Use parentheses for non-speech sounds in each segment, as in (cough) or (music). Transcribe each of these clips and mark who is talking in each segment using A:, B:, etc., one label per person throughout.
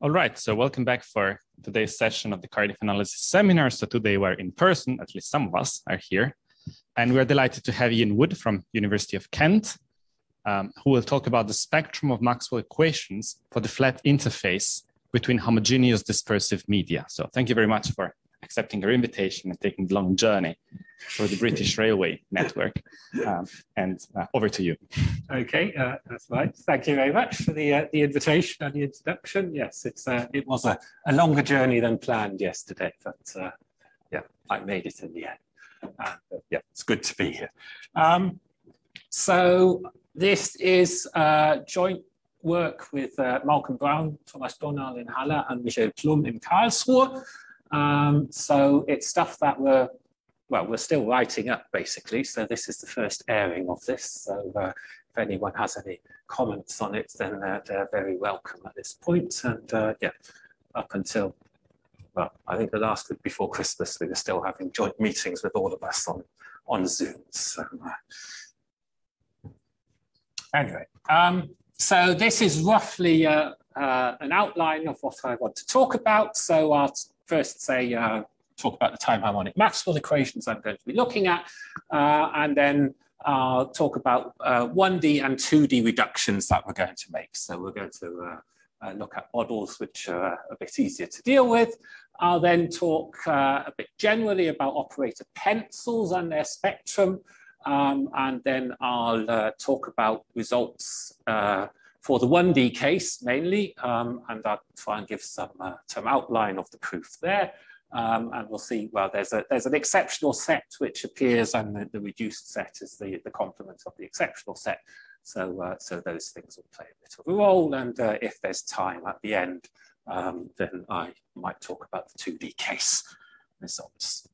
A: All right, so welcome back for today's session of the Cardiff Analysis Seminar. So today we're in person, at least some of us are here. And we're delighted to have Ian Wood from University of Kent, um, who will talk about the spectrum of Maxwell equations for the flat interface between homogeneous dispersive media. So thank you very much for accepting our invitation and taking the long journey for the British Railway Network. Um, and uh, over to you.
B: Okay, uh, that's right. Thank you very much for the uh, the invitation and the introduction. Yes, it's uh, it was a, a longer journey than planned yesterday, but uh, yeah, I made it in the end. Uh, yeah, it's good to be here. Um, so this is joint work with Malcolm Brown, Tomas Dohnal in Halle, and Michael Plum in Karlsruhe. Um, so it's stuff that we're, well, we're still writing up basically. So this is the first airing of this. So uh, if anyone has any comments on it, then they're, they're very welcome at this point. And uh, yeah, up until, well, I think the last week before Christmas, we were still having joint meetings with all of us on, on Zoom. So uh, anyway, um, so this is roughly uh, uh, an outline of what I want to talk about. So I'll first say, uh, talk about the time harmonic Maxwell equations I'm going to be looking at, uh, and then I'll talk about uh, 1D and 2D reductions that we're going to make. So we're going to uh, uh, look at models which are a bit easier to deal with. I'll then talk uh, a bit generally about operator pencils and their spectrum, um, and then I'll talk about results for the 1D case mainly, um, and I'll try and give some, some outline of the proof there. Um, and we'll see, well, there's, a, there's an exceptional set which appears and the, the reduced set is the, the complement of the exceptional set. So, uh, so those things will play a bit of a role. And uh, if there's time at the end, um, then I might talk about the 2D case results.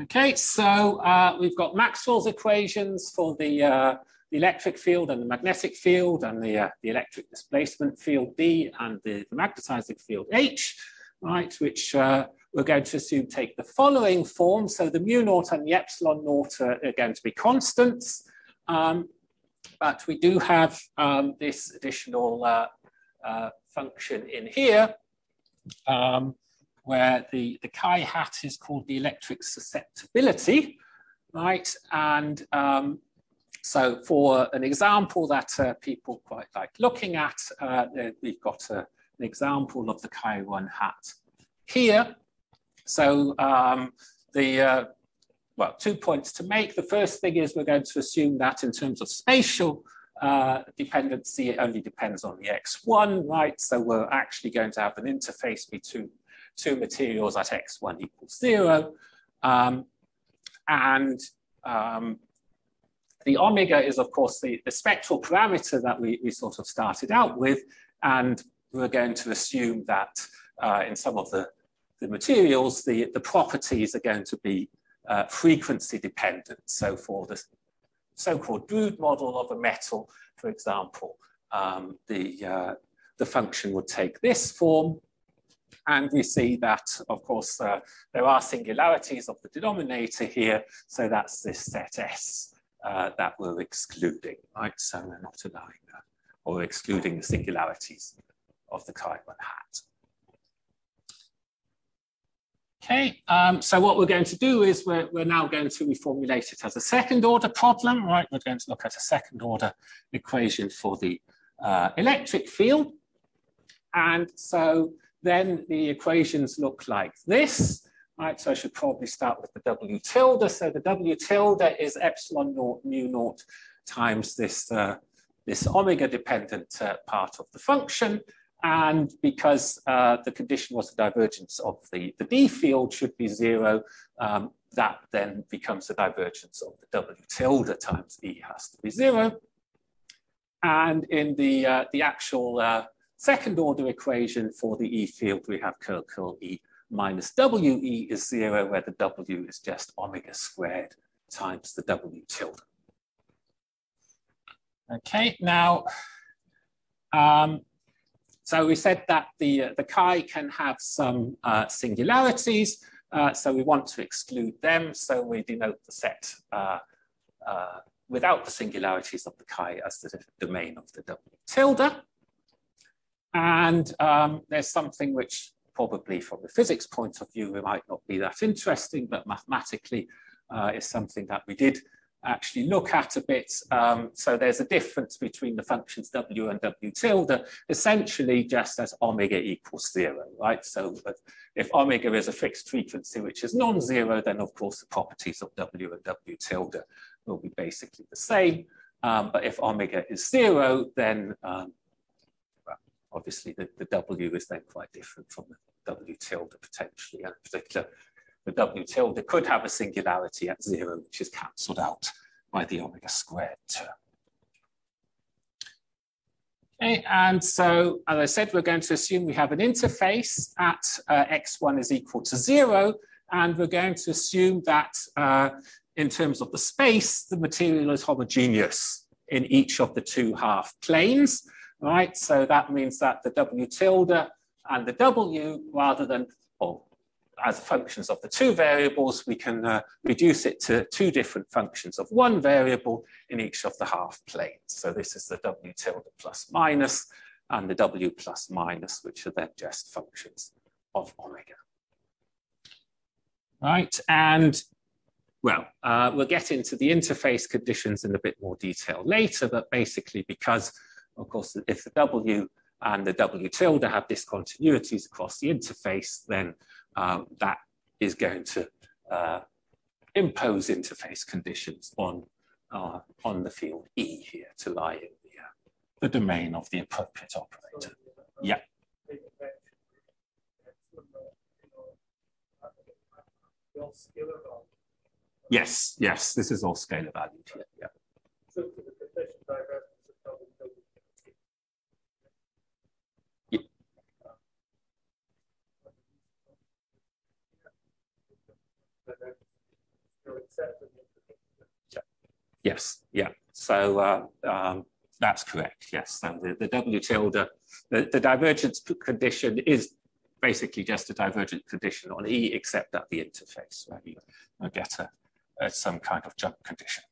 B: Okay, so uh, we've got Maxwell's equations for the uh, the electric field and the magnetic field and the, uh, the electric displacement field D and the, the magnetizing field H, right, which uh, we're going to assume take the following form. So the mu naught and the epsilon naught are, are going to be constants. Um, but we do have um, this additional uh, uh function in here um, where the, the chi hat is called the electric susceptibility, right? And um, so for an example that uh, people quite like looking at, uh, we've got a, an example of the chi1 hat here. So um, the, uh, well, two points to make. The first thing is we're going to assume that in terms of spatial uh, dependency, it only depends on the x1, right? So we're actually going to have an interface between two materials at x1 equals zero. Um, and um, the omega is, of course, the, the spectral parameter that we, we sort of started out with. And we're going to assume that uh, in some of the, the materials, the, the properties are going to be uh, frequency dependent. So for the so-called Drude model of a metal, for example, um, the, uh, the function would take this form. And we see that, of course, uh, there are singularities of the denominator here. So that's this set S uh, that we're excluding, right? So we're not allowing that, or excluding the singularities of the chi1 hat. Okay, um, so what we're going to do is we're, we're now going to reformulate it as a second order problem, right? We're going to look at a second order equation for the uh, electric field. And so then the equations look like this right? So I should probably start with the W tilde. So the W tilde is epsilon naught mu naught times this, uh, this omega dependent uh, part of the function. And because uh, the condition was the divergence of the, the D field should be zero, um, that then becomes the divergence of the W tilde times E has to be zero. And in the, uh, the actual uh, second order equation for the E field, we have curl curl E minus WE is zero, where the W is just omega squared times the W tilde. Okay, now, um, so we said that the, uh, the chi can have some uh, singularities, uh, so we want to exclude them, so we denote the set uh, uh, without the singularities of the chi as the domain of the W tilde. And um, there's something which probably from the physics point of view, it might not be that interesting, but mathematically uh, is something that we did actually look at a bit. Um, so there's a difference between the functions w and w tilde, essentially just as omega equals zero, right? So if omega is a fixed frequency which is non-zero, then of course the properties of w and w tilde will be basically the same. Um, but if omega is zero, then um, obviously the, the w is then quite different from the w tilde potentially, and in particular the W tilde could have a singularity at zero, which is cancelled out by the omega squared term. Okay, and so, as I said, we're going to assume we have an interface at uh, x1 is equal to zero, and we're going to assume that uh, in terms of the space, the material is homogeneous in each of the two half planes, right? So that means that the W tilde and the W, rather than, or as functions of the two variables, we can uh, reduce it to two different functions of one variable in each of the half planes. So this is the w tilde plus minus and the w plus minus, which are then just functions of omega. Right, and well, uh, we'll get into the interface conditions in a bit more detail later, but basically because, of course, if the w and the w tilde have discontinuities across the interface, then um, that is going to uh, impose interface conditions on, uh, on the field E here to lie in the, uh, the domain of the appropriate operator. Yeah. Yes, yes, this is all scalar valued here. Yeah. Yes, yeah. So uh, um, that's correct. Yes, so the, the W tilde, the, the divergence condition is basically just a divergent condition on E, except at the interface where you get a, a some kind of jump condition.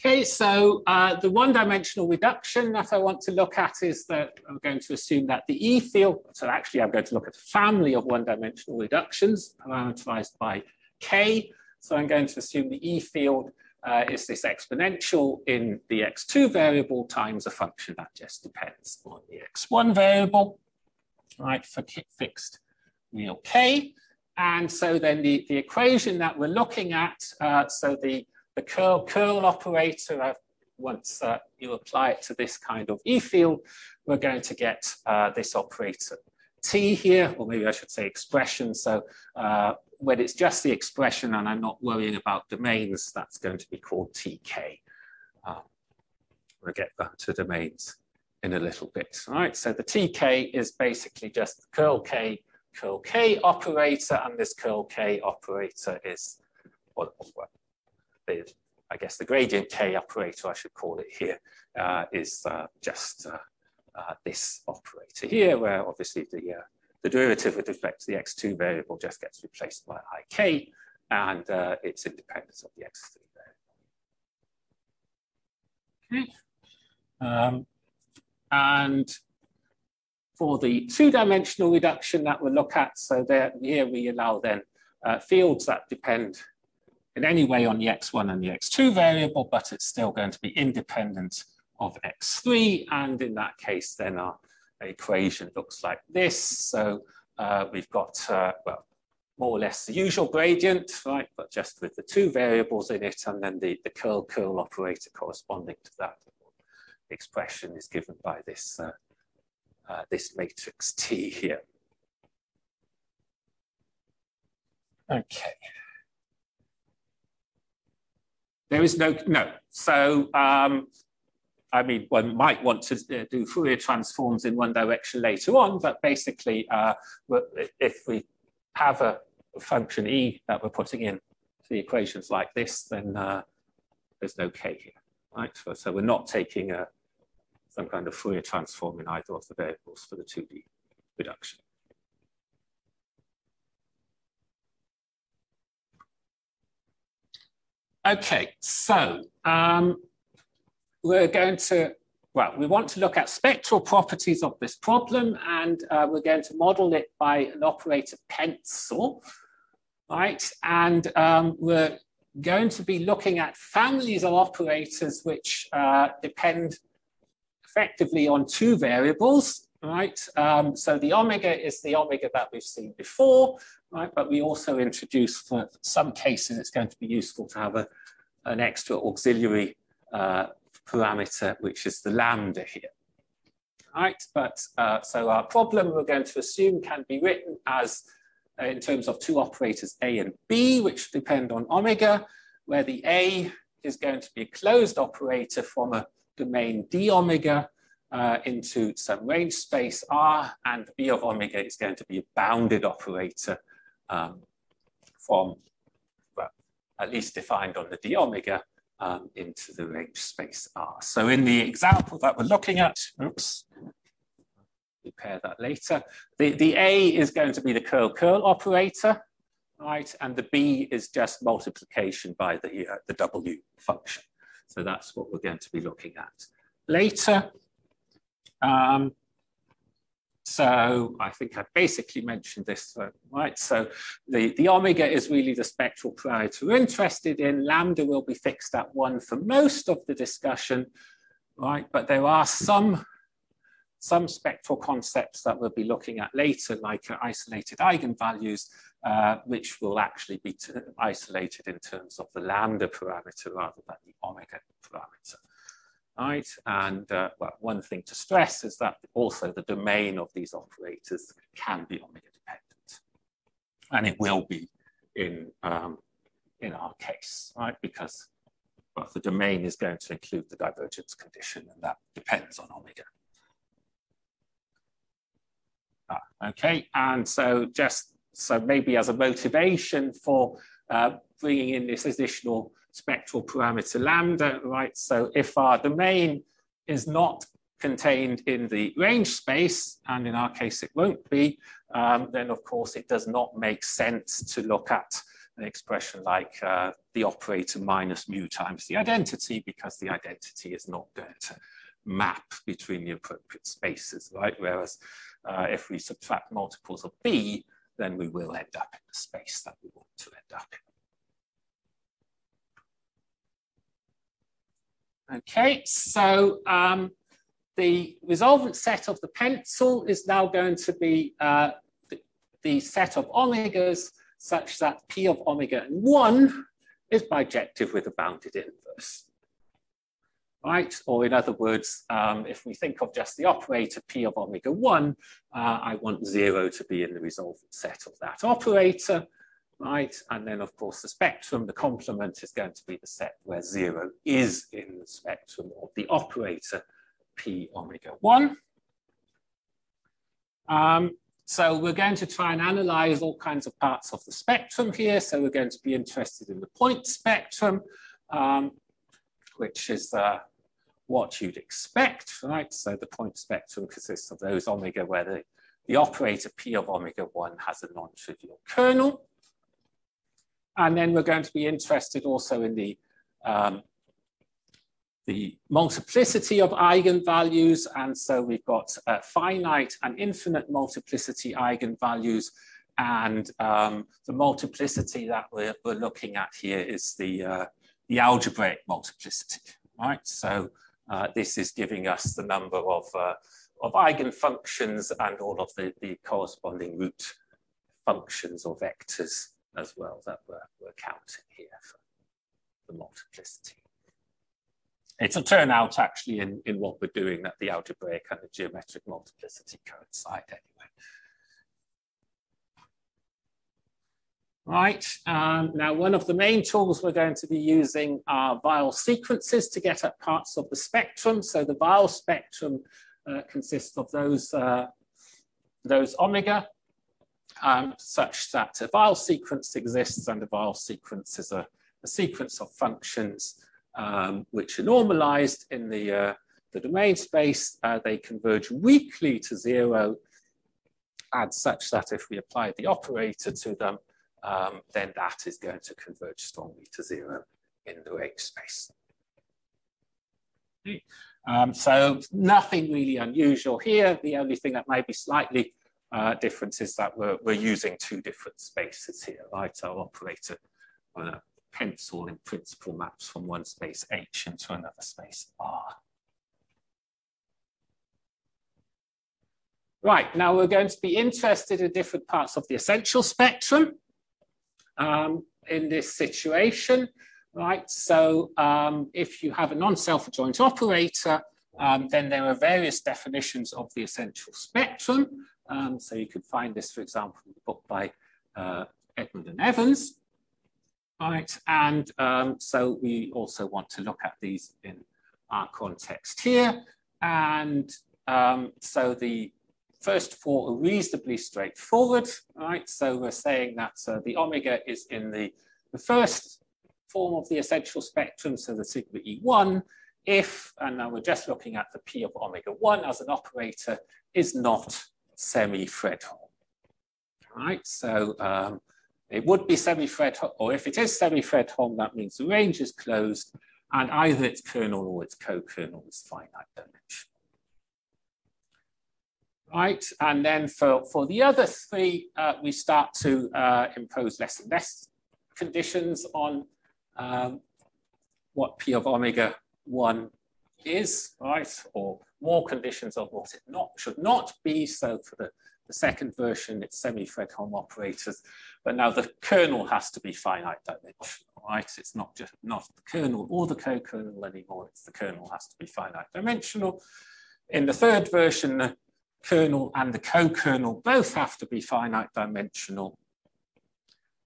B: Okay, so uh, the one-dimensional reduction that I want to look at is that I'm going to assume that the E field, so actually I'm going to look at a family of one-dimensional reductions parameterized by K. So I'm going to assume the E field uh, is this exponential in the x2 variable times a function that just depends on the x1 variable, right, for fixed real K. And so then the, the equation that we're looking at, uh, so the, the curl curl operator, uh, once uh, you apply it to this kind of E field, we're going to get uh, this operator T here, or maybe I should say expression. So uh, when it's just the expression and I'm not worrying about domains, that's going to be called TK. Um, we'll get back to domains in a little bit. All right, so the TK is basically just the curl K, curl K operator, and this curl K operator is, well, the, I guess the gradient K operator, I should call it here, uh, is uh, just uh, uh this operator here, where obviously the uh, the derivative with respect to the x2 variable just gets replaced by ik, and uh, it's independent of the x3 variable. Okay. Um, and for the two-dimensional reduction that we'll look at, so there, here we allow then uh, fields that depend in any way on the x1 and the x2 variable, but it's still going to be independent of x3, and in that case, then our equation looks like this. So uh, we've got, uh, well, more or less the usual gradient, right? But just with the two variables in it and then the, the curl curl operator corresponding to that expression is given by this, uh, uh this matrix T here. Okay. There is no, no. So um, I mean, one might want to uh, do Fourier transforms in one direction later on, but basically, uh, if we have a function e that we're putting in the equations like this, then uh, there's no k here, right? So, so, we're not taking a, some kind of Fourier transform in either of the variables for the 2D reduction. Okay, so um, we're going to well, we want to look at spectral properties of this problem, and uh, we're going to model it by an operator pencil, right? And um, we're going to be looking at families of operators which uh, depend effectively on two variables, right? Um, so the omega is the omega that we've seen before, right? But we also introduce for some cases, it's going to be useful to have a, an extra auxiliary uh, parameter, which is the lambda here. Right, but uh, so our problem we're going to assume can be written as uh, in terms of two operators A and B, which depend on omega, where the A is going to be a closed operator from a domain d omega uh, into some range space R, and B of omega is going to be a bounded operator um, from, well, at least defined on the d omega um, into the range space R. So in the example that we're looking at, oops, repair that later, the, the A is going to be the curl-curl operator, right? And the B is just multiplication by the, uh, the W function. So that's what we're going to be looking at. Later, um, so I think I basically mentioned this, uh, right? So the, the omega is really the spectral parameter we're interested in. Lambda will be fixed at one for most of the discussion, right? But there are some, some spectral concepts that we'll be looking at later, like uh, isolated eigenvalues, uh, which will actually be isolated in terms of the lambda parameter rather than the omega parameter right? And uh, well, one thing to stress is that also the domain of these operators can be omega dependent. And it will be in, um, in our case, right? Because well, the domain is going to include the divergence condition and that depends on omega. Ah, okay, and so just so maybe as a motivation for uh, bringing in this additional spectral parameter lambda, right? So if our domain is not contained in the range space, and in our case it won't be, um, then of course it does not make sense to look at an expression like uh, the operator minus mu times the identity because the identity is not going to map between the appropriate spaces, right? Whereas uh, if we subtract multiples of b, then we will end up in the space that we want to end up in. Okay, so um, the resolvent set of the pencil is now going to be uh, the, the, set of omegas such that P of omega and 1 is bijective with a bounded inverse. Right, or in other words, um, if we think of just the operator P of omega 1, uh, I want 0 to be in the resolvent set of that operator right? And then of course the spectrum, the complement is going to be the set where zero is in the spectrum of the operator P omega one. Um, so we're going to try and analyze all kinds of parts of the spectrum here. So we're going to be interested in the point spectrum, um, which is uh, what you'd expect, right? So the point spectrum consists of those omega where the, the operator P of omega 1 has a non-trivial kernel. And then we're going to be interested also in the, um, the multiplicity of eigenvalues. And so we've got finite and infinite multiplicity eigenvalues. And um, the multiplicity that we're, we're, looking at here is the, uh, the algebraic multiplicity, right? So uh, this is giving us the number of, uh, of eigenfunctions and all of the, the corresponding root functions or vectors as well that we're, counting here for the multiplicity. It'll turn out actually in, in what we're doing that the algebraic and the geometric multiplicity coincide anyway. Right, um, now one of the main tools we're going to be using are Weyl sequences to get at parts of the spectrum. So the Weyl spectrum uh, consists of those, uh, those omega um, such that a Weyl sequence exists and a Weyl sequence is a, a sequence of functions um, which are normalized in the, uh, the domain space. Uh, they converge weakly to zero and such that if we apply the operator to them, um, then that is going to converge strongly to zero in the range space. Um, so nothing really unusual here. The only thing that may be slightly uh, different is that we're, we're using two different spaces here, right? Our operator on a pencil in principle maps from one space H into another space R. Right, now we're going to be interested in different parts of the essential spectrum um, in this situation, right? So um, if you have a non-self-adjoint operator, um, then there are various definitions of the essential spectrum. Um, so you could find this, for example, in the book by uh, Edmunds and Evans. Right, and um, so we also want to look at these in our context here. And um, so the first four are reasonably straightforward, right? So we're saying that uh, the omega is in the, the first form of the essential spectrum, so the sigma E1, if, and now we're just looking at the P of omega 1 as an operator, is not semi-Fredholm. Right, so um, it would be semi-Fredholm, or if it is semi-Fredholm, that means the range is closed, and either its kernel or its co-kernel is finite dimension right? And then for, for the other three, uh, we start to uh, impose less and less conditions on um, what P of omega 1 is, right? Or more conditions of what it not should not be. So for the, the second version, it's semi-Fredholm operators, but now the kernel has to be finite dimensional, right? It's not just not the kernel or the co-kernel anymore, it's the kernel has to be finite dimensional. In the third version, the kernel and the co-kernel both have to be finite dimensional.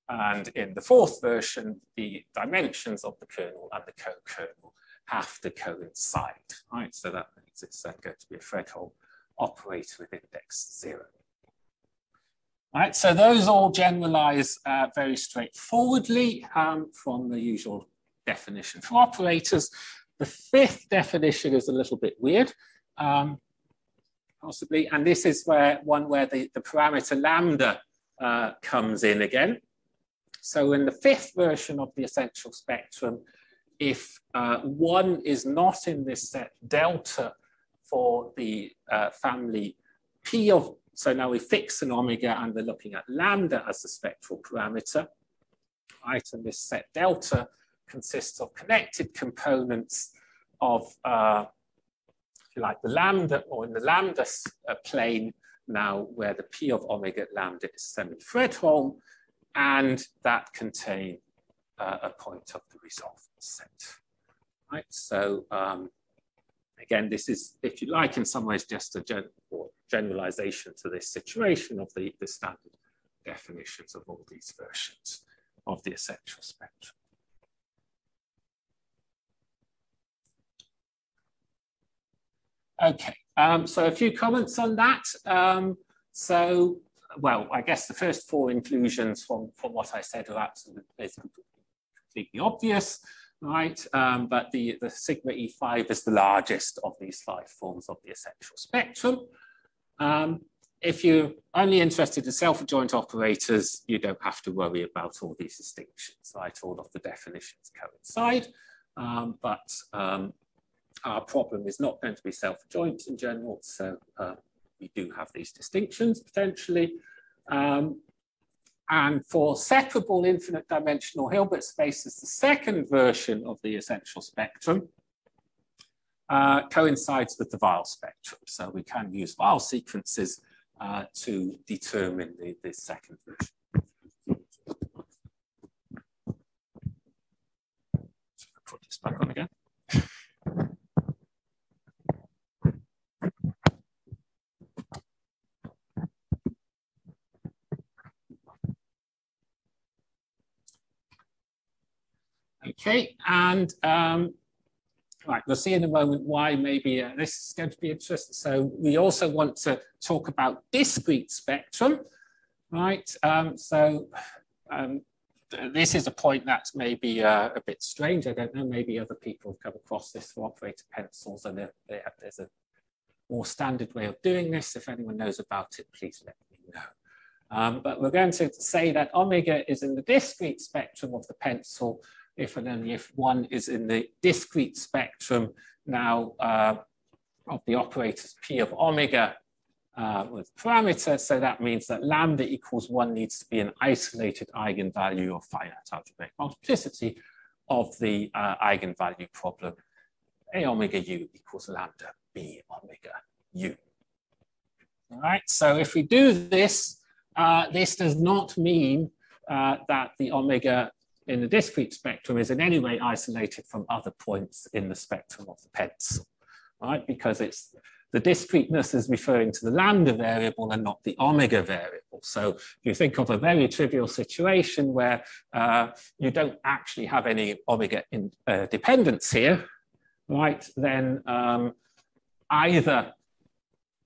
B: And in the fourth version, the dimensions of the kernel and the co-kernel have to coincide, right? So that it's then going to be a Fredholm operator with index zero. Right, so those all generalize uh, very straightforwardly um, from the usual definition for operators. The fifth definition is a little bit weird. Um, possibly. And this is where one where the, the parameter lambda uh, comes in again. So in the fifth version of the essential spectrum, if uh, one is not in this set delta for the uh, family P of, so now we fix an omega and we're looking at lambda as the spectral parameter, Item this set delta consists of connected components of uh, you like, the lambda, or in the lambda uh, plane now, where the P of omega lambda is semi-Fredholm, and that contain uh, a point of the resolvent set. Right, so um, again, this is, if you like, in some ways just a gen generalization to this situation of the, the standard definitions of all these versions of the essential spectrum. Okay, um, so a few comments on that. Um, so, well, I guess the first four inclusions from, from what I said are absolutely completely obvious, right? Um, but the, the sigma E5 is the largest of these five forms of the essential spectrum. Um, if you're only interested in self-adjoint operators, you don't have to worry about all these distinctions, right? All of the definitions coincide, um, but um, our problem is not going to be self-adjoint in general, so uh, we do have these distinctions potentially. Um, and for separable infinite dimensional Hilbert spaces, the second version of the essential spectrum uh, coincides with the Weyl spectrum. So we can use Weyl sequences uh, to determine the, the second version. Put this back on again. Okay, and um, right, we'll see in a moment why maybe uh, this is going to be interesting. So we also want to talk about discrete spectrum, right? Um, so um, this is a point that's maybe uh, a bit strange. I don't know, maybe other people have come across this for operator pencils and there's a more standard way of doing this. If anyone knows about it, please let me know. Um, but we're going to say that omega is in the discrete spectrum of the pencil if and only if one is in the discrete spectrum. Now, uh, of the operators P of omega uh, with parameters. So that means that lambda equals one needs to be an isolated eigenvalue of finite algebraic multiplicity of the uh, eigenvalue problem. A omega u equals lambda B omega u. All right, so if we do this, uh, this does not mean uh, that the omega in the discrete spectrum is in any way isolated from other points in the spectrum of the pencil, right? Because it's the discreteness is referring to the lambda variable and not the omega variable. So if you think of a very trivial situation where uh, you don't actually have any omega in, uh, dependence here, right, then um, either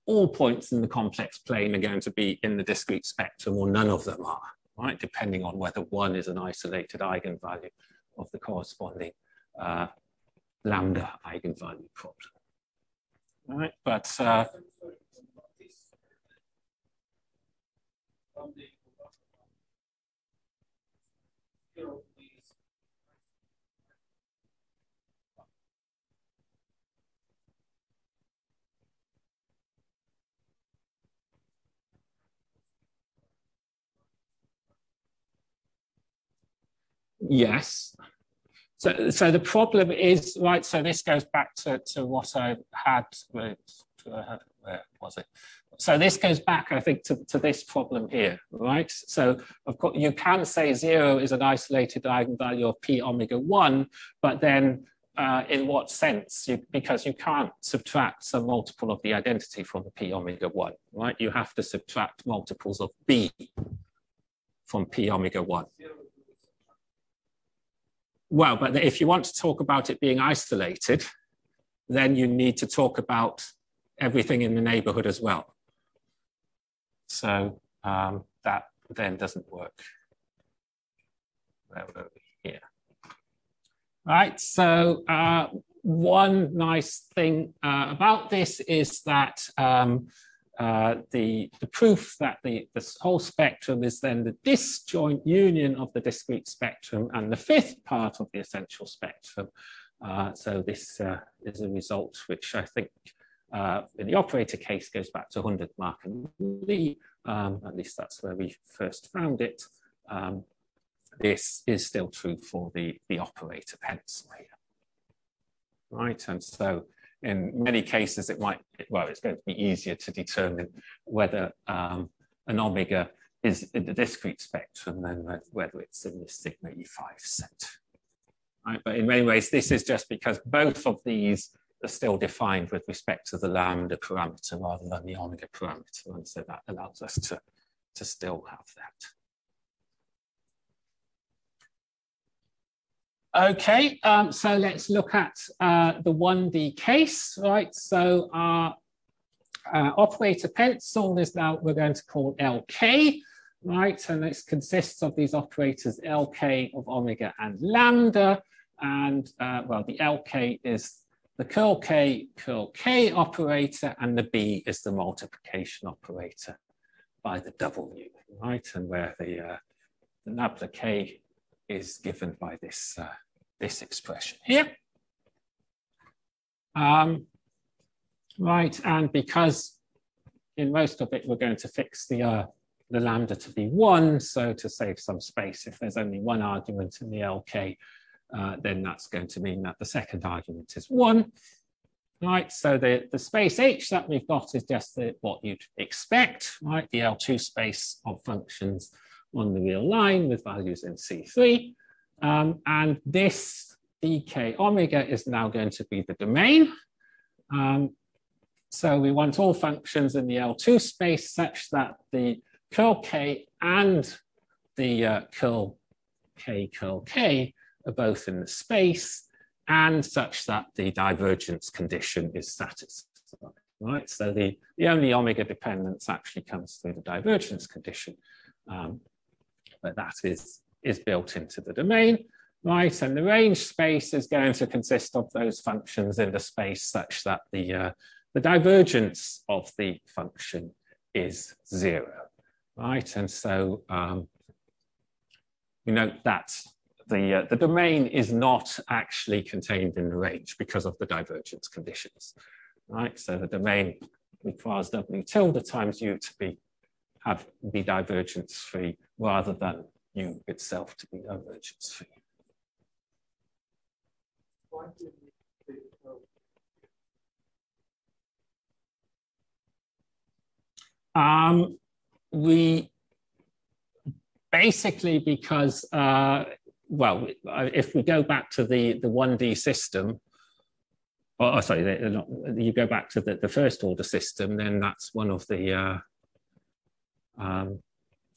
B: all points in the complex plane are going to be in the discrete spectrum or none of them are, right, depending on whether one is an isolated eigenvalue of the corresponding uh, lambda eigenvalue problem right? But uh, Yes, so, so the problem is, right, so this goes back to, to what I had, where was it? So this goes back, I think, to, to this problem here, right? So of course, you can say zero is an isolated eigenvalue of p omega one, but then uh, in what sense? You, because you can't subtract some multiple of the identity from the p omega one, right? You have to subtract multiples of b from p omega one. Well, but if you want to talk about it being isolated, then you need to talk about everything in the neighborhood as well. So um, that then doesn't work. Where we here? Right, so uh, one nice thing uh, about this is that um, uh, the, the proof that the, this whole spectrum is then the disjoint union of the discrete spectrum and the fifth part of the essential spectrum. Uh, so this uh, is a result which I think uh, in the operator case goes back to Hundertmark and Lee, um, at least that's where we first found it. Um, this is still true for the, the operator pencil here. Right, and so in many cases, it might, well, it's going to be easier to determine whether um, an omega is in the discrete spectrum than whether it's in the sigma E5 set. Right? But in many ways, this is just because both of these are still defined with respect to the lambda parameter rather than the omega parameter. And so that allows us to, to still have that. Okay, um, so let's look at uh, the 1D case, right? So our uh, operator pencil is now we're going to call LK, right? And this consists of these operators LK of omega and lambda. And uh, well, the LK is the curl K, curl K operator, and the B is the multiplication operator by the W, right? And where the, uh, the nabla K is given by this, uh, this expression here. Um, right, and because in most of it, we're going to fix the, uh, the lambda to be one, so to save some space, if there's only one argument in the LK, uh, then that's going to mean that the second argument is one. Right, so the, the space H that we've got is just the, what you'd expect, right? The L2 space of functions on the real line with values in C3. Um, and this dk omega is now going to be the domain. Um, so we want all functions in the L2 space such that the curl k and the uh, curl k curl k are both in the space and such that the divergence condition is satisfied. Right, so the, the only omega dependence actually comes through the divergence condition, um, but that is is built into the domain, right? And the range space is going to consist of those functions in the space such that the, uh, the divergence of the function is zero, right? And so um, we note that the, uh, the domain is not actually contained in the range because of the divergence conditions. right? So the domain requires W tilde times U to be have be divergence free rather than U itself to be a divergence free. Um, we basically because uh, well, if we go back to the the one D system, or oh, sorry, not, you go back to the, the first order system, then that's one of the uh, um,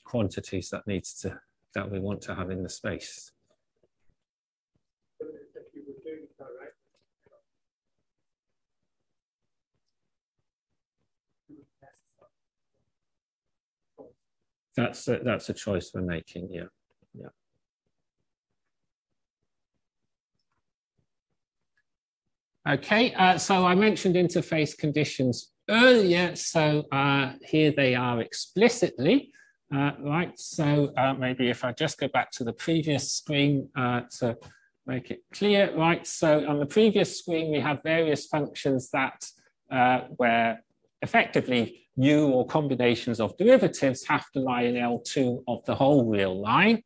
B: quantities that needs to that we want to have in the space. That's a, that's a choice we're making, yeah. Yeah. Okay, uh, so I mentioned interface conditions earlier, so uh, here they are explicitly. Uh, right, so uh, maybe if I just go back to the previous screen uh, to make it clear, right? So on the previous screen, we have various functions that uh, where effectively u or combinations of derivatives have to lie in L2 of the whole real line,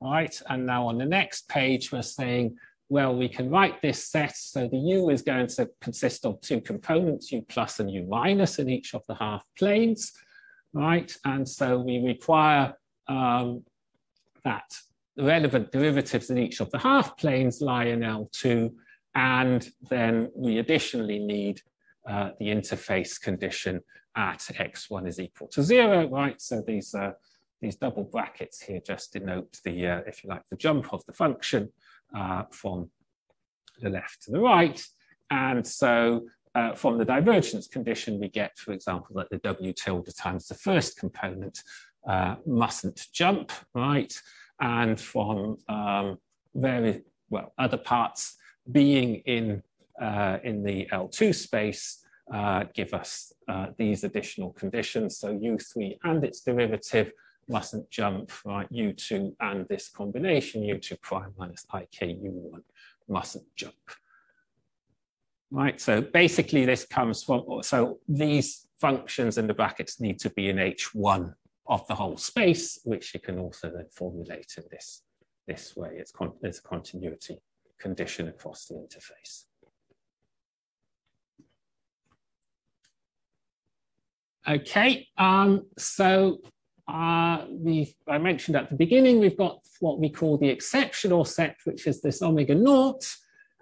B: right? And now on the next page, we're saying, well, we can write this set. So the u is going to consist of two components, u plus and u minus in each of the half planes, right? And so we require um, that the relevant derivatives in each of the half planes lie in L2, and then we additionally need uh, the interface condition at x1 is equal to zero, right? So these uh, these double brackets here just denote the, uh, if you like, the jump of the function uh, from the left to the right. And so uh, from the divergence condition, we get, for example, that the W tilde times the first component uh, mustn't jump, right? And from um, very, well, other parts being in, uh, in the L2 space, uh, give us uh, these additional conditions. So U3 and its derivative mustn't jump, right? U2 and this combination, U2 prime minus IK U1 mustn't jump. Right, so basically this comes from, so these functions in the brackets need to be in H1 of the whole space, which you can also then formulate in this, this way. It's con there's a continuity condition across the interface. Okay, um, so uh, I mentioned at the beginning, we've got what we call the exceptional set, which is this omega naught,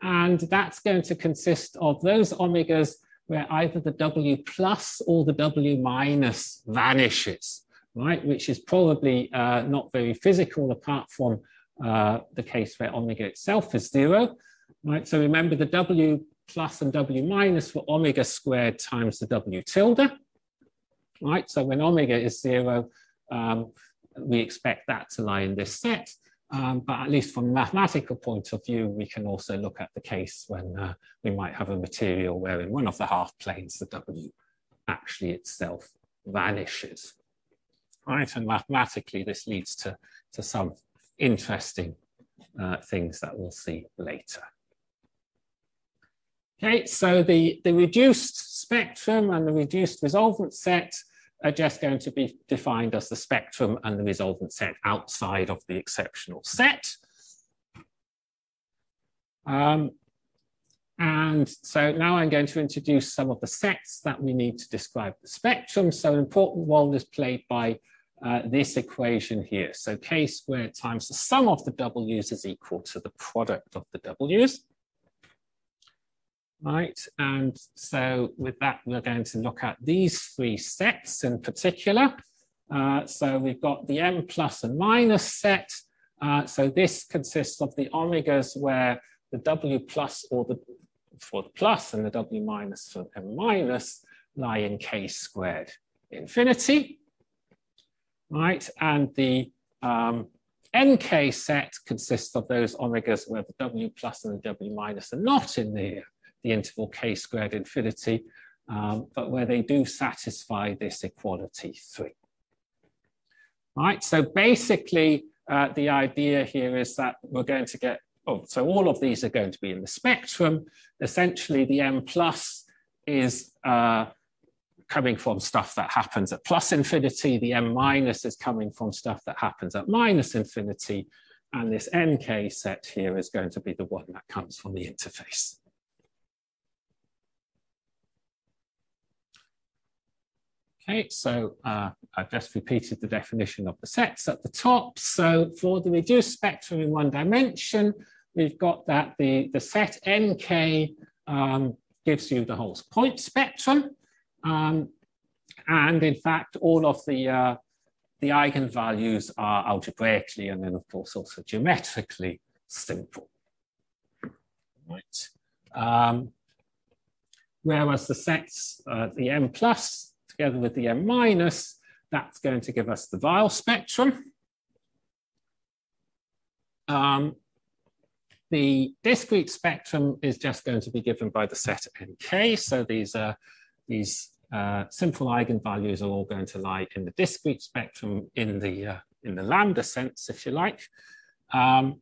B: and that's going to consist of those omegas where either the W plus or the W minus vanishes, right? Which is probably uh, not very physical apart from uh, the case where omega itself is zero, right? So remember the W plus and W minus for omega squared times the W tilde right? So when omega is zero, um, we expect that to lie in this set. Um, but at least from a mathematical point of view, we can also look at the case when uh, we might have a material where in one of the half planes, the W actually itself vanishes. Right, and mathematically, this leads to, to some interesting uh, things that we'll see later. Okay, so the, the reduced spectrum and the reduced resolvent set are just going to be defined as the spectrum and the resolvent set outside of the exceptional set. Um, and so now I'm going to introduce some of the sets that we need to describe the spectrum. So an important role is played by uh, this equation here. So k squared times the sum of the w's is equal to the product of the w's right? And so with that, we're going to look at these three sets in particular. Uh, so we've got the M plus and minus set. Uh, so this consists of the omegas where the W plus or the for the plus and the W minus for M minus lie in K squared infinity, right? And the um, NK set consists of those omegas where the W plus and the W minus are not in there the interval k squared infinity, um, but where they do satisfy this equality three. Right, so basically uh, the idea here is that we're going to get, oh, so all of these are going to be in the spectrum. Essentially the M plus is uh, coming from stuff that happens at plus infinity. The m minus is coming from stuff that happens at minus infinity. And this nk set here is going to be the one that comes from the interface. Okay, so uh, I've just repeated the definition of the sets at the top. So for the reduced spectrum in one dimension, we've got that the, the set nk um, gives you the whole point spectrum. Um, and in fact, all of the, uh, the eigenvalues are algebraically and then of course also geometrically simple. Right. Um, whereas the sets, uh, the m plus together with the m minus, that's going to give us the Weyl spectrum. Um, the discrete spectrum is just going to be given by the set nk. So these are these uh, simple eigenvalues are all going to lie in the discrete spectrum in the uh, in the lambda sense, if you like. Um,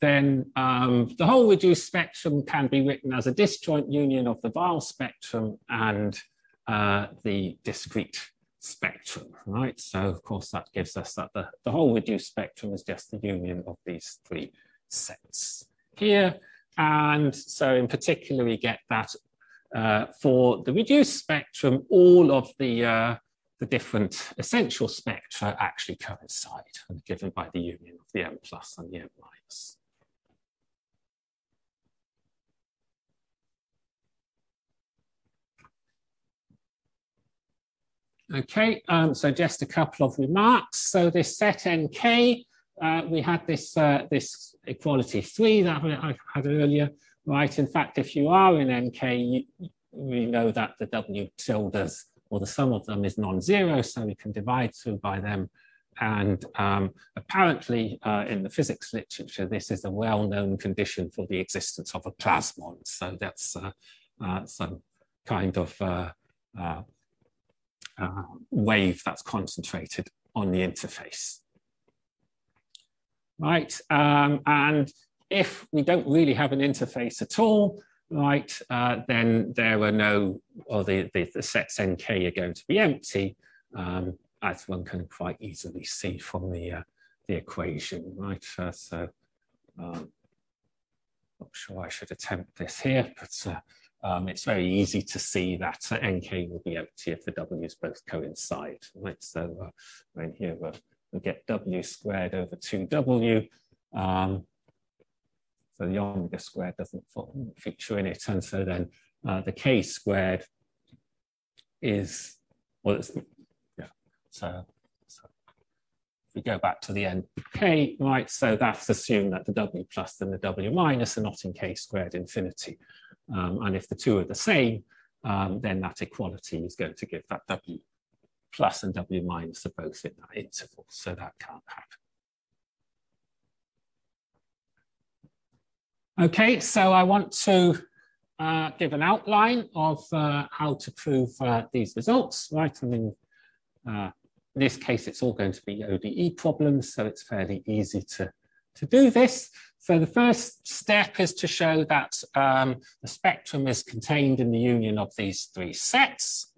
B: then um, the whole reduced spectrum can be written as a disjoint union of the Weyl spectrum and uh, the discrete spectrum, right? So of course that gives us that the, the whole reduced spectrum is just the union of these three sets here. And so in particular, we get that uh, for the reduced spectrum, all of the, uh, the different essential spectra actually coincide and given by the union of the m plus and the m minus. Okay, um, so just a couple of remarks. So this set NK, uh, we had this, uh, this equality three that I had earlier, right? In fact, if you are in NK, you, we know that the W tildes or the sum of them is non-zero, so we can divide through by them. And um, apparently uh, in the physics literature, this is a well-known condition for the existence of a plasmon. So that's uh, uh, some kind of uh, wave that's concentrated on the interface. Right, um, and if we don't really have an interface at all, right, uh, then there are no, or the, the, the, sets nk are going to be empty, um, as one can quite easily see from the, uh, the equation, right? Uh, so, um, not sure I should attempt this here, but uh, um, it's very easy to see that NK will be empty if the W's both coincide, right? So uh, right here we'll, we'll, get W squared over 2W. Um, so the omega squared doesn't feature in it. And so then uh, the K squared is, well, it's, yeah, so, we go back to the NK, right, so that's assumed that the W plus and the W minus are not in K squared infinity. Um, and if the two are the same, um, then that equality is going to give that W plus and W minus are both in that interval. So that can't happen. Okay, so I want to uh, give an outline of uh, how to prove uh, these results, right? I mean, uh, in this case, it's all going to be ODE problems, so it's fairly easy to, to do this. So the first step is to show that um, the spectrum is contained in the union of these three sets.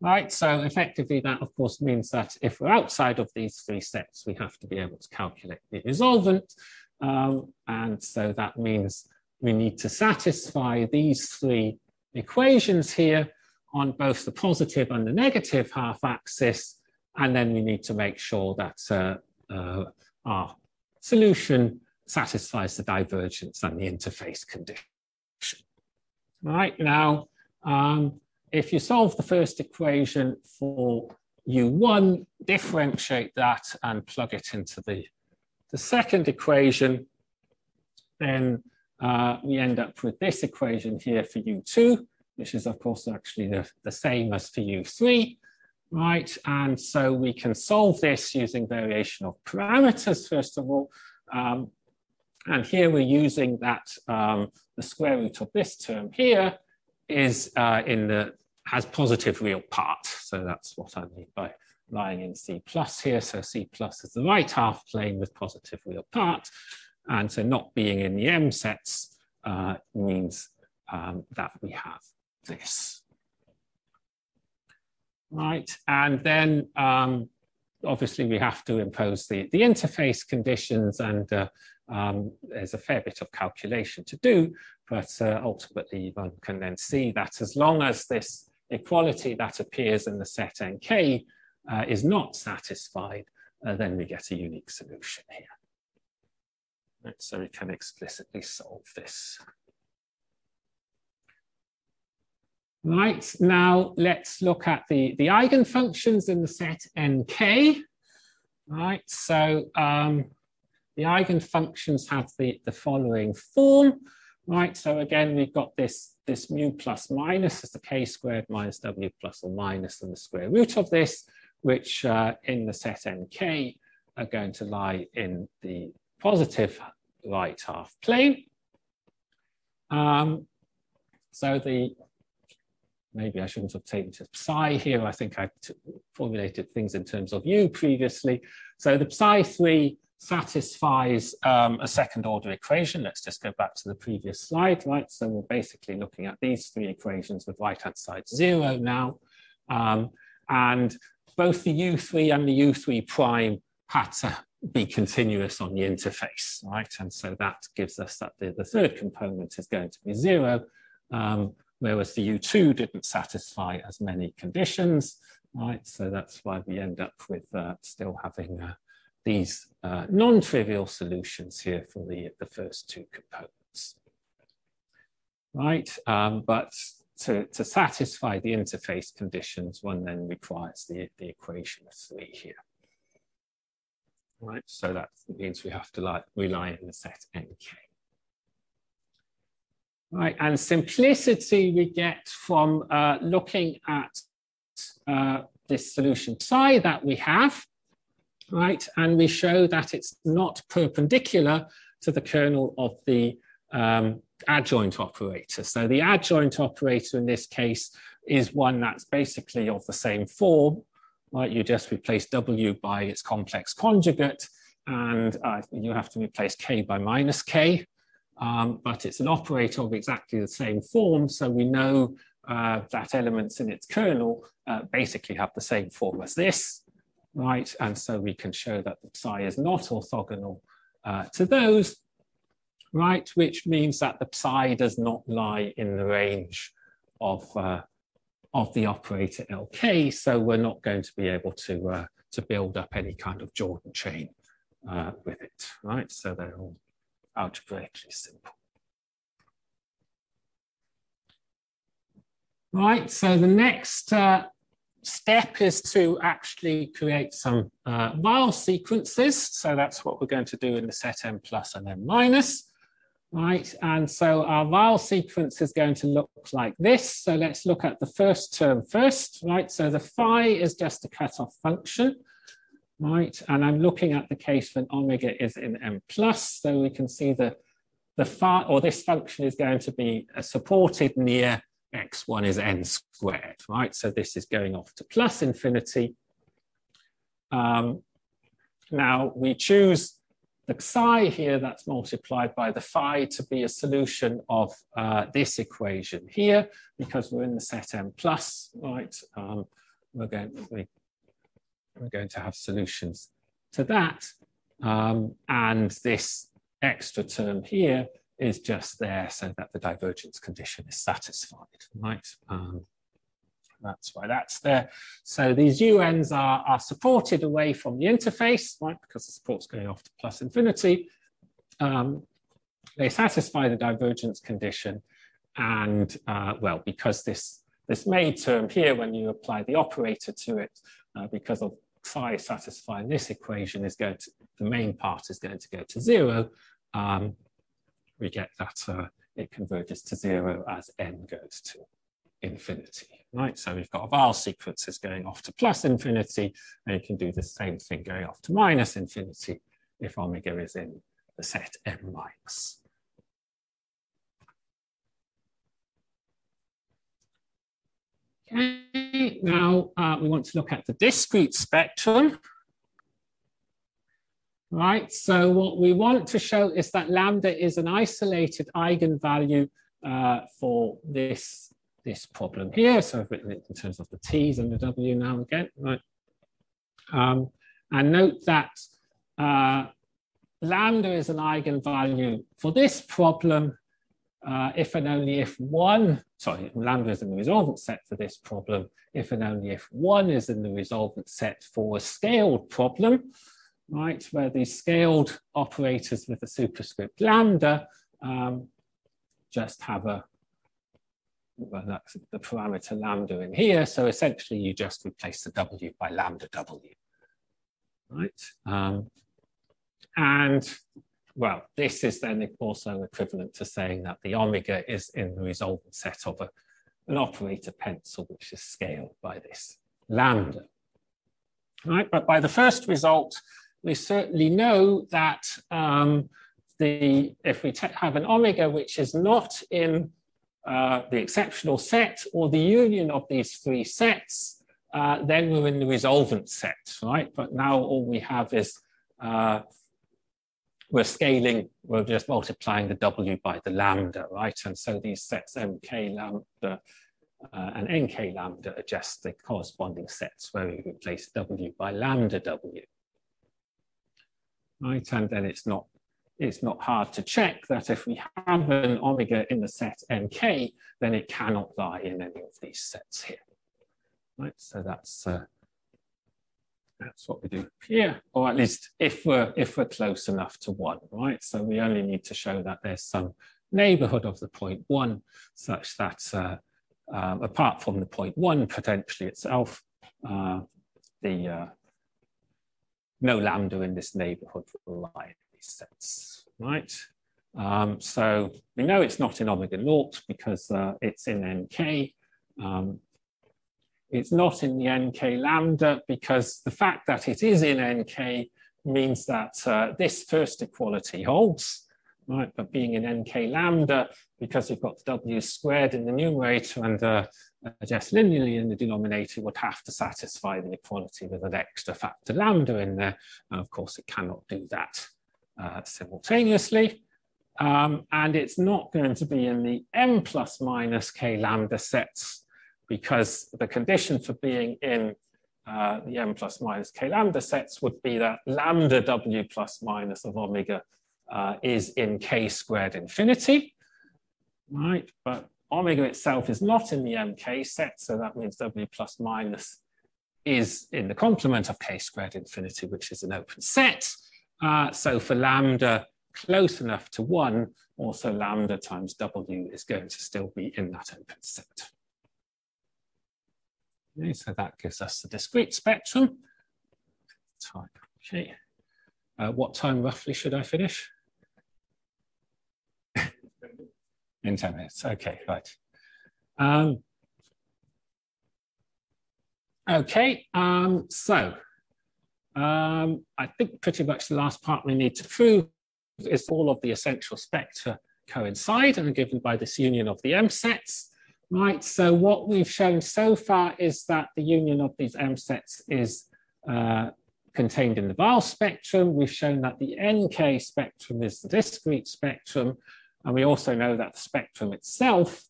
B: Right, so effectively that of course means that if we're outside of these three sets, we have to be able to calculate the resolvent. Um, and so that means we need to satisfy these three equations here on both the positive and the negative half axis. And then we need to make sure that uh, uh, our solution satisfies the divergence and the interface condition. Right now, um, if you solve the first equation for u1, differentiate that and plug it into the, the second equation, then uh, we end up with this equation here for u2, which is of course actually the, the same as for u3, right? And so we can solve this using variation of parameters, first of all, um, and here we're using that um, the square root of this term here is uh, in the has positive real part. So that's what I mean by lying in C plus here. So C plus is the right half plane with positive real part. And so not being in the M sets uh, means um, that we have this. Right, and then um, obviously we have to impose the, the interface conditions and uh, um, there's a fair bit of calculation to do, but uh, ultimately one can then see that as long as this equality that appears in the set NK uh, is not satisfied, uh, then we get a unique solution here. Right, so we can explicitly solve this. Right, now let's look at the, the eigenfunctions in the set Nk. Right, so um, the eigenfunctions have the, the following form. Right, so again, we've got this, this mu plus minus as the k squared minus w plus or minus and the square root of this, which uh, in the set Nk are going to lie in the positive right half plane. Um, so the maybe I shouldn't have taken to psi here. I think I formulated things in terms of u previously. So the psi 3 satisfies um, a second order equation. Let's just go back to the previous slide, right? So we're basically looking at these three equations with right-hand side zero now. Um, and both the U3 and the U3 prime had to be continuous on the interface, right? And so that gives us that the, the third component is going to be zero. Um, whereas the U2 didn't satisfy as many conditions, right? So that's why we end up with uh, still having uh, these uh, non-trivial solutions here for the, the first two components, right? Um, but to, to satisfy the interface conditions, one then requires the, the equation of three here. Right, so that means we have to like, rely on the set NK. Right, and simplicity we get from uh, looking at uh, this solution psi that we have, right? And we show that it's not perpendicular to the kernel of the um, adjoint operator. So the adjoint operator in this case is one that's basically of the same form, right? You just replace W by its complex conjugate, and uh, you have to replace K by minus K um, but it's an operator of exactly the same form. So we know uh, that elements in its kernel uh, basically have the same form as this, right? And so we can show that the psi is not orthogonal uh, to those, right? Which means that the psi does not lie in the range of, uh, of the operator LK. So we're not going to be able to, uh, to build up any kind of Jordan chain uh, with it, right? So they're all algebraically simple. Right, so the next uh, step is to actually create some uh, sequences. So that's what we're going to do in the set m plus and m minus. Right, and so our Weyl sequence is going to look like this. So let's look at the first term first, right? So the phi is just a cutoff function right? And I'm looking at the case when omega is in m plus, so we can see that the phi, or this function is going to be uh, supported near x1 is n squared, right? So this is going off to plus infinity. Um, now we choose the psi here that's multiplied by the phi to be a solution of uh, this equation here, because we're in the set m plus, right? Um, we're going, we we're going to have solutions to that. Um, and this extra term here is just there so that the divergence condition is satisfied, right? Um, that's why that's there. So these UNs are, are supported away from the interface, right? Because the support's going off to plus infinity. Um, they satisfy the divergence condition. And uh, well, because this, this made term here, when you apply the operator to it, uh, because of psi satisfying this equation is going to, the main part is going to go to zero, um, we get that uh, it converges to zero as n goes to infinity, right? So we've got Weyl sequences going off to plus infinity, and you can do the same thing going off to minus infinity if omega is in the set m minus. Okay, now uh, we want to look at the discrete spectrum. Right, so what we want to show is that lambda is an isolated eigenvalue uh, for this, this problem here. So I've written it in terms of the T's and the W now again, right? Um, and note that uh, lambda is an eigenvalue for this problem uh, if and only if one, sorry, lambda is in the resolvent set for this problem, if and only if one is in the resolvent set for a scaled problem, right, where these scaled operators with a superscript lambda um, just have a, well, that's the parameter lambda in here. So essentially you just replace the W by lambda W, right? Um, and well, this is then also equivalent to saying that the omega is in the resolvent set of a, an operator pencil, which is scaled by this lambda. Right, but by the first result, we certainly know that um, the if we have an omega which is not in uh, the exceptional set or the union of these three sets, uh, then we're in the resolvent set, right? But now all we have is uh, we're scaling, we're just multiplying the W by the lambda, right? And so these sets MK lambda uh, and NK lambda are just the corresponding sets where we replace W by lambda W. Right, and then it's not it's not hard to check that if we have an omega in the set NK, then it cannot lie in any of these sets here. Right, so that's uh, that's what we do here, or at least if we're if we're close enough to one, right? So we only need to show that there's some neighborhood of the point one such that uh, um, apart from the point one potentially itself, uh, the uh, no lambda in this neighborhood will lie in these sets, right? Um, so we know it's not in omega naught because uh, it's in nk. Um, it's not in the NK lambda because the fact that it is in NK means that uh, this first equality holds, right? But being in NK lambda, because you've got the W squared in the numerator and uh, just linearly in the denominator, would have to satisfy the equality with an extra factor lambda in there. And of course, it cannot do that uh, simultaneously. Um, and it's not going to be in the m plus minus k lambda sets because the condition for being in uh, the m plus minus k lambda sets would be that lambda w plus minus of omega uh, is in k squared infinity, right? But omega itself is not in the mk set, so that means w plus minus is in the complement of k squared infinity, which is an open set. Uh, so for lambda close enough to one, also lambda times w is going to still be in that open set. Okay, so that gives us the discrete spectrum. Type. Okay. Uh, what time roughly should I finish? (laughs) In 10 minutes. Okay, right. Um, okay, um, so um, I think pretty much the last part we need to prove is all of the essential spectra coincide and are given by this union of the M sets. Right, so what we've shown so far is that the union of these M sets is uh, contained in the Weyl spectrum. We've shown that the NK spectrum is the discrete spectrum. And we also know that the spectrum itself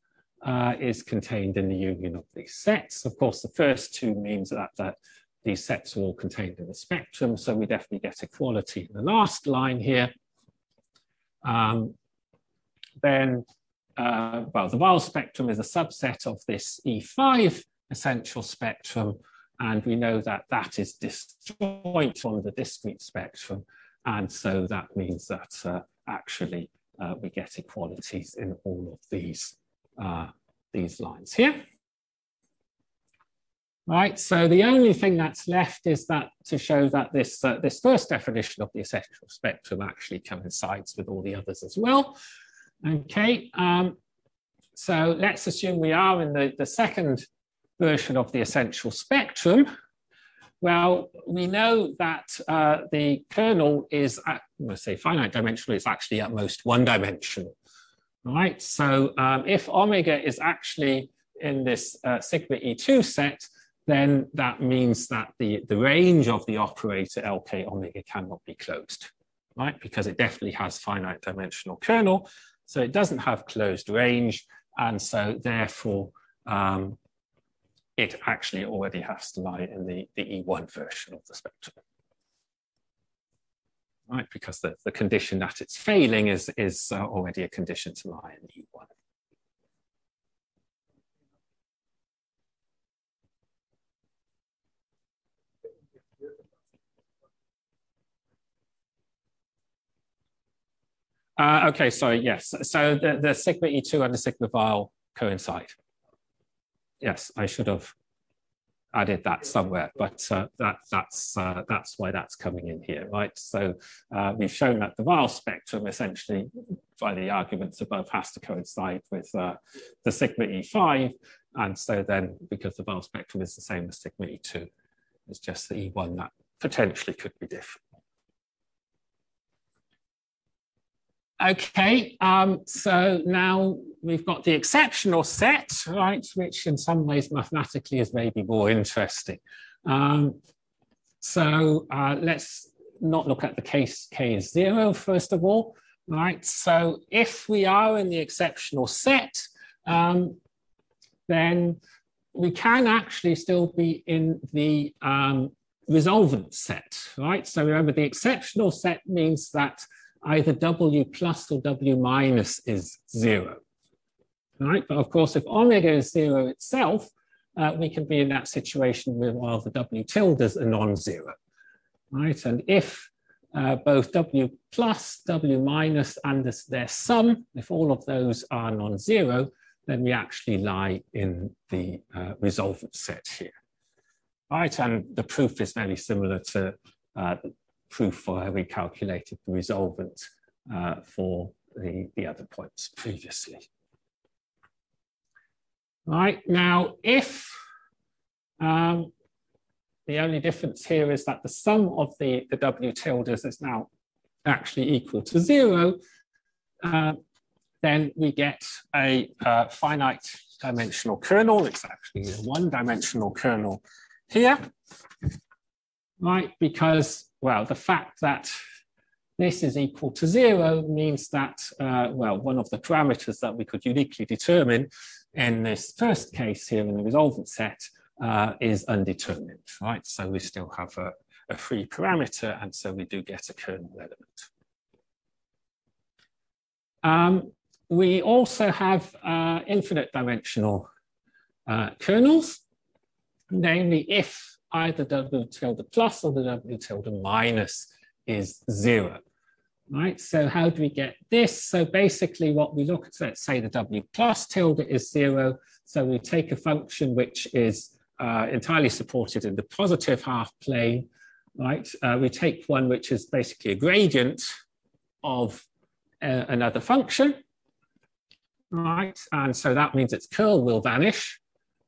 B: uh, is contained in the union of these sets. Of course, the first two means that, that these sets are all contained in the spectrum. So we definitely get equality in the last line here. Um, then uh, well, the Weyl spectrum is a subset of this E5 essential spectrum, and we know that that is disjoint from the discrete spectrum. And so that means that uh, actually uh, we get equalities in all of these, uh, these lines here. Right, so the only thing that's left is that to show that this, uh, this first definition of the essential spectrum actually coincides with all the others as well. Okay, um, so let's assume we are in the, the second version of the essential spectrum. Well, we know that uh, the kernel is, at, let's say finite dimensional, it's actually at most one dimensional, right? So um, if omega is actually in this uh, sigma E2 set, then that means that the, the range of the operator LK omega cannot be closed, right? Because it definitely has finite dimensional kernel. So it doesn't have closed range, and so therefore um, it actually already has to lie in the, the E1 version of the spectrum. Right, because the, the condition that it's failing is, is uh, already a condition to lie in E1. Uh, okay, sorry, yes. So the, the sigma E2 and the sigma Weyl coincide. Yes, I should have added that somewhere, but uh, that, that's, uh, that's why that's coming in here, right? So uh, we've shown that the Weyl spectrum essentially, by the arguments above, has to coincide with uh, the sigma E5. And so then, because the Weyl spectrum is the same as sigma E2, it's just the E1 that potentially could be different. Okay, um, so now we've got the exceptional set, right, which in some ways mathematically is maybe more interesting. Um, so uh, let's not look at the case k is zero, first of all, right? So if we are in the exceptional set, um, then we can actually still be in the um, resolvent set, right? So remember the exceptional set means that either W plus or W minus is zero. Right? But of course, if omega is zero itself, uh, we can be in that situation where while the W tildes are non-zero. Right? And if uh, both W plus, W minus, and this, their sum, if all of those are non-zero, then we actually lie in the uh, resolvent set here. Right, and the proof is very similar to uh, proof for we calculated the resolvent uh, for the, the other points previously. Right, now if um, the only difference here is that the sum of the, the W tildes is now actually equal to zero, uh, then we get a uh, finite dimensional kernel. It's actually a one dimensional kernel here, right? Because well, the fact that this is equal to zero means that, uh, well, one of the parameters that we could uniquely determine in this first case here in the resolvent set uh, is undetermined, right? So we still have a, a, free parameter, and so we do get a kernel element. Um, we also have uh, infinite dimensional uh, kernels, namely if either W tilde plus or the W tilde minus is zero. Right, so how do we get this? So basically what we look at, let's say the W plus tilde is zero. So we take a function which is uh, entirely supported in the positive half plane, right? Uh, we take one which is basically a gradient of uh, another function, right? And so that means its curl will vanish.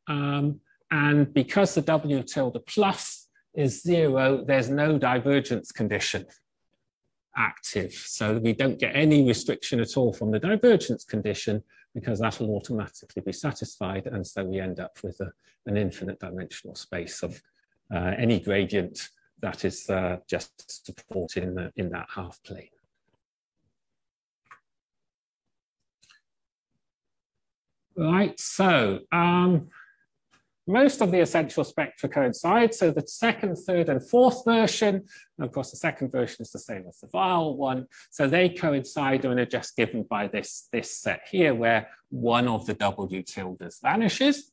B: Um, and because the W tilde plus is zero, there's no divergence condition active. So we don't get any restriction at all from the divergence condition because that will automatically be satisfied. And so we end up with a, an infinite dimensional space of uh, any gradient that is uh, just supported in, the, in that half plane. Right, so um, most of the essential spectra coincide. So the second, third, and fourth version, and of course, the second version is the same as the Weyl one. So they coincide and are just given by this, this set here, where one of the W tildes vanishes.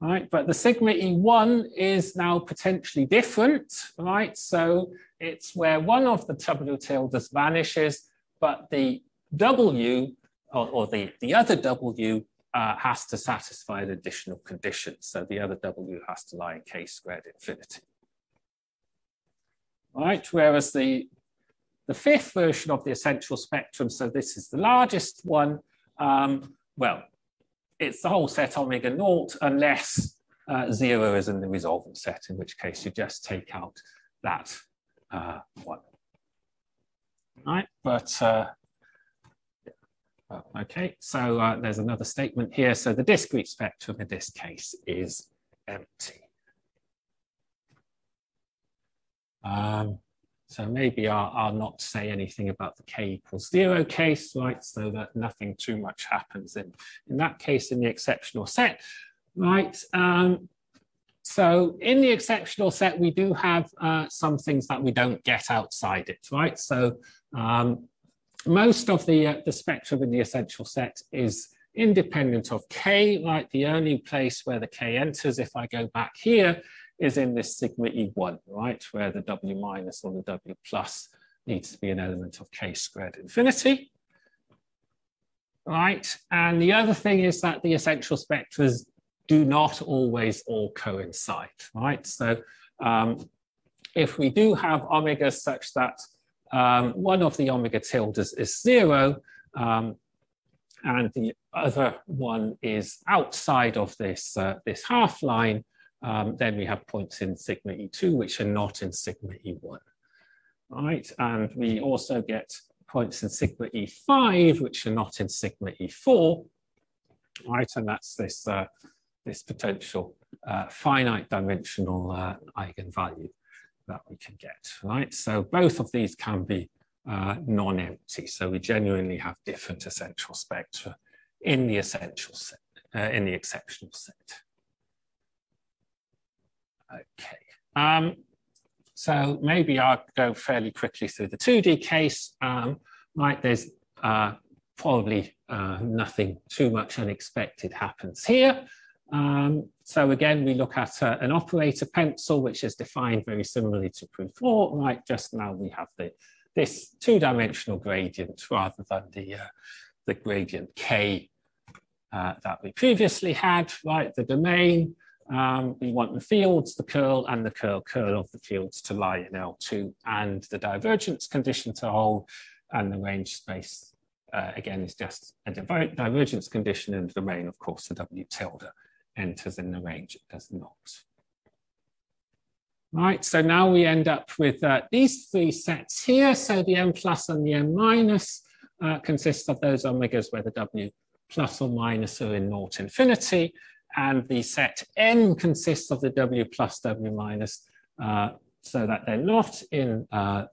B: Right, but the sigma E1 is now potentially different, right? So it's where one of the W tildes vanishes, but the W or, or the, the other W uh, has to satisfy an additional condition. So the other W has to lie in K squared infinity. Right, whereas the, the fifth version of the essential spectrum, so this is the largest one, um, well, it's the whole set omega naught unless uh, zero is in the resolvent set, in which case you just take out that uh, one. Right, but uh, Okay, so uh, there's another statement here. So the discrete spectrum in this case is empty. Um, So maybe I'll, I'll, not say anything about the k equals zero case, right? So that nothing too much happens in, in that case in the exceptional set, right? Um, so in the exceptional set, we do have uh, some things that we don't get outside it, right? So um, most of the, uh, the spectrum in the essential set is independent of k, right? The only place where the k enters, if I go back here, is in this sigma E1, right, where the W minus or the W plus needs to be an element of K squared infinity. Right, and the other thing is that the essential spectras do not always all coincide, right? So um, if we do have omegas such that um, one of the omega tildes is zero, um, and the other one is outside of this, uh, this half line, um, then we have points in sigma E2, which are not in sigma E1, right? And we also get points in sigma E5, which are not in sigma E4, right? And that's this, uh, this potential uh, finite dimensional uh, eigenvalue that we can get, right? So both of these can be uh, non-empty. So we genuinely have different essential spectra in the essential set, uh, in the exceptional set. Okay. Um, so maybe I'll go fairly quickly through the 2D case. Um, right, there's uh, probably uh, nothing too much unexpected happens here. Um, so again, we look at uh, an operator pencil, which is defined very similarly to proof four. Right, just now we have the this two-dimensional gradient rather than the uh, the gradient k uh, that we previously had. Right, the domain um, we want the fields, the curl, and the curl curl of the fields to lie in L2, and the divergence condition to hold, and the range space, uh, again, is just a divergence condition in the domain. Of course, the W tilde enters in the range, it does not. Right, so now we end up with uh, these three sets here. So the M plus and the M minus uh, consists of those omegas where the W plus or minus are in naught infinity and the set n consists of the w plus w minus uh, so that they're not in uh,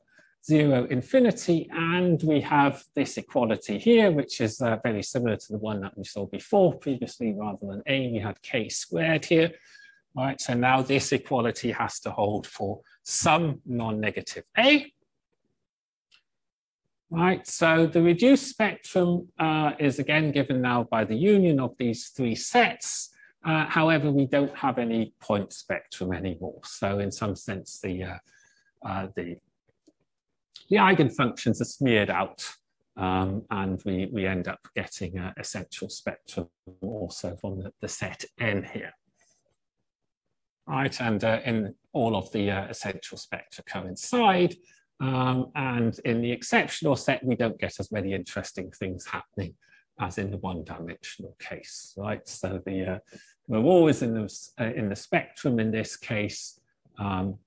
B: zero infinity. And we have this equality here, which is uh, very similar to the one that we saw before previously, rather than a, we had k squared here. Right, so now this equality has to hold for some non-negative a. Right, so the reduced spectrum uh, is again given now by the union of these three sets. Uh, however, we don't have any point spectrum anymore. So in some sense, the, uh, uh, the, the eigenfunctions are smeared out um, and we, we end up getting a essential spectrum also from the, the set N here. Right, and uh, in all of the uh, essential spectra coincide. Um, and in the exceptional set, we don't get as many interesting things happening as in the one-dimensional case, right? So the, uh, we're always in the, uh, in the spectrum in this case. Um,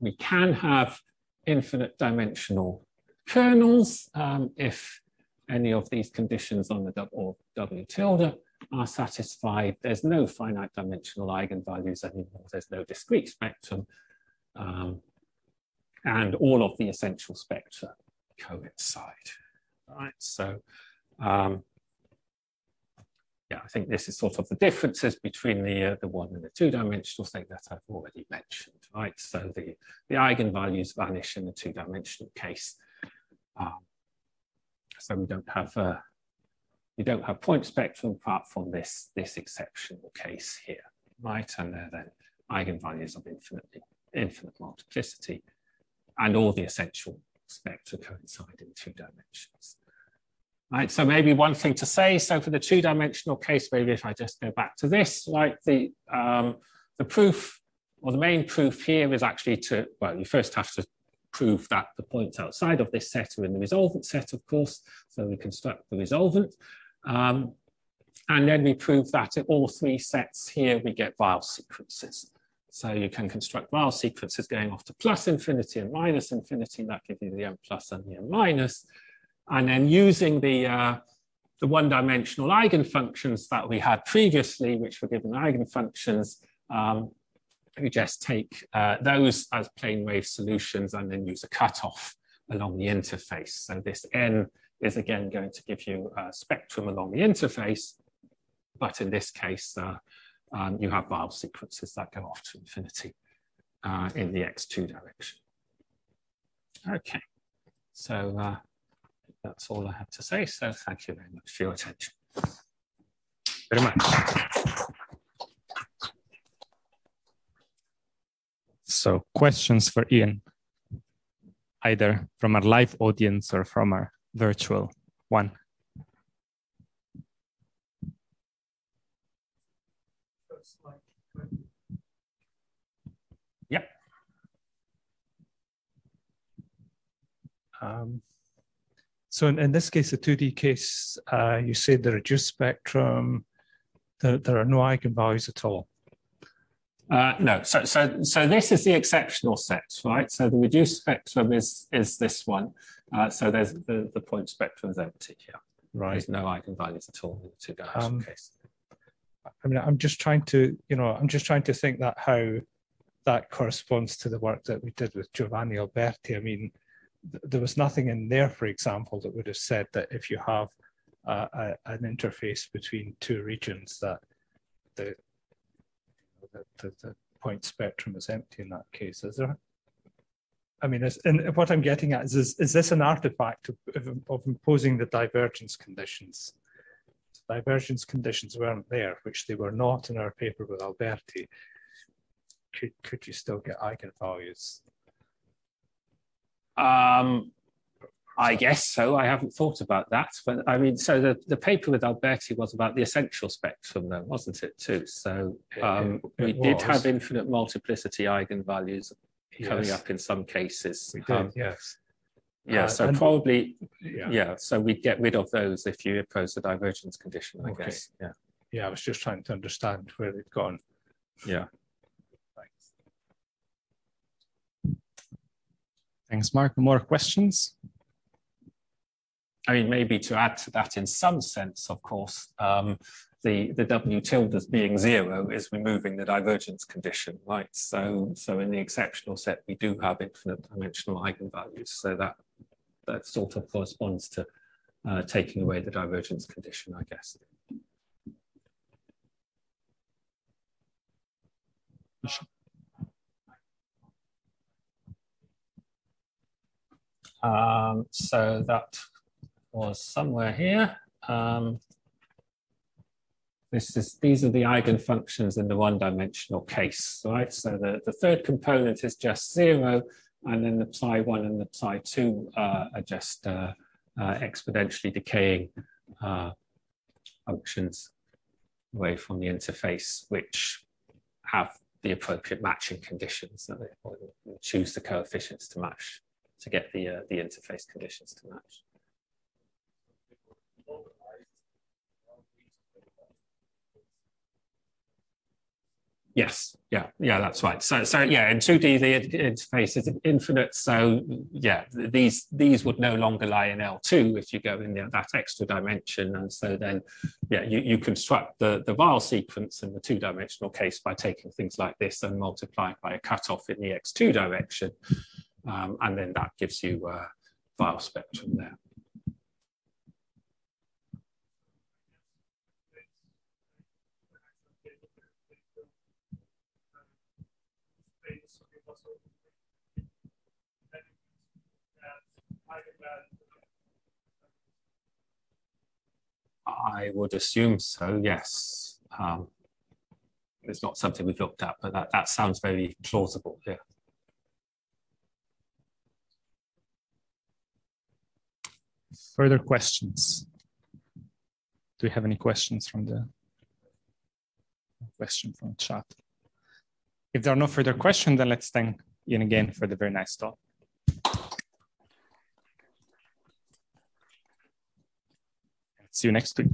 B: we can have infinite dimensional kernels um, if any of these conditions on the W, tilde are satisfied. There's no finite dimensional eigenvalues anymore. There's no discrete spectrum. Um, and all of the essential spectra coincide. Right, so um, yeah, I think this is sort of the differences between the, uh, the one and the two-dimensional thing that I've already mentioned, right? So the, the eigenvalues vanish in the two-dimensional case. Um, so we don't have uh, you don't have point spectrum apart from this, this exceptional case here, right? And they're then eigenvalues of infinitely, infinite multiplicity and all the essential spectra coincide in two dimensions. Right, so maybe one thing to say, so for the two-dimensional case, maybe if I just go back to this, right, the, um, the proof, or the main proof here is actually to, well, you first have to prove that the points outside of this set are in the resolvent set, of course, so we construct the resolvent. Um, and then we prove that at all three sets here, we get Weyl sequences. So you can construct Weyl sequences going off to plus infinity and minus infinity, that gives you the m plus and the m minus. And then using the, uh, the one-dimensional eigenfunctions that we had previously, which were given eigenfunctions, um, you just take uh, those as plane wave solutions and then use a cutoff along the interface. So this n is again going to give you a spectrum along the interface, but in this case, uh, um, you have Weyl sequences that go off to infinity uh, in the x2 direction. Okay, so uh, that's all I have to say. So thank you very much for your attention.
A: Very much. So questions for Ian, either from our live audience or from our virtual one.
B: Yep.
C: Um, so in, in, this case, the 2D case, uh, you say the reduced spectrum, there, there are no eigenvalues at all.
B: Uh, no, so so so this is the exceptional set, right? So the reduced spectrum is is this one. Uh, so there's the, the point spectrum is empty here. Right. There's no eigenvalues at all in the two dimensional um, case.
C: I mean, I'm just trying to, you know, I'm just trying to think that how that corresponds to the work that we did with Giovanni Alberti. I mean, th there was nothing in there, for example, that would have said that if you have a, an interface between two regions, that the the, the, the point spectrum is empty in that case, is there? I mean, and what I'm getting at is, is, is this an artifact of, of, of, imposing the divergence conditions? Divergence conditions weren't there, which they were not in our paper with Alberti. Could, could you still get eigenvalues?
B: Um, I guess so. I haven't thought about that. But I mean, so the, the paper with Alberti was about the essential spectrum, though, wasn't it, too? So um, it, it we did have infinite multiplicity eigenvalues coming up in some cases.
C: We did, um, yes.
B: Yeah, uh, so probably, yeah. yeah. so we'd get rid of those if you impose the divergence condition, I okay. guess. Yeah.
C: Yeah, I was just trying to understand where they'd gone.
B: Yeah.
A: Thanks, Mark. More questions?
B: I mean, maybe to add to that in some sense, of course, um, the, the W tilde as being zero is removing the divergence condition, right? So, so in the exceptional set, we do have infinite dimensional eigenvalues. So that, that sort of corresponds to uh, taking away the divergence condition, I guess. Um, so that was somewhere here. Um, this is, these are the eigenfunctions in the one-dimensional case, right? So the, the third component is just zero, and then the psi one and the psi two uh, are just uh, uh, exponentially decaying uh, functions away from the interface, which have the appropriate matching conditions. So they choose the coefficients to match to get the, uh, the interface conditions to match. Yes, yeah, yeah, that's right. So, so yeah, in 2D the interface is infinite. So, yeah, these these would no longer lie in L2 if you go in the, that extra dimension. And so then, yeah, you, you construct the the Weyl sequence in the two-dimensional case by taking things like this and multiplying by a cutoff in the X2 direction, um, and then that gives you a Weyl spectrum there. I would assume so, yes. Um, it's not something we've looked at, but that, that sounds very plausible, yeah.
A: Further questions? Do we have any questions from the question from chat? If there are no further questions, then let's thank Ian again for the very nice talk. See you next week.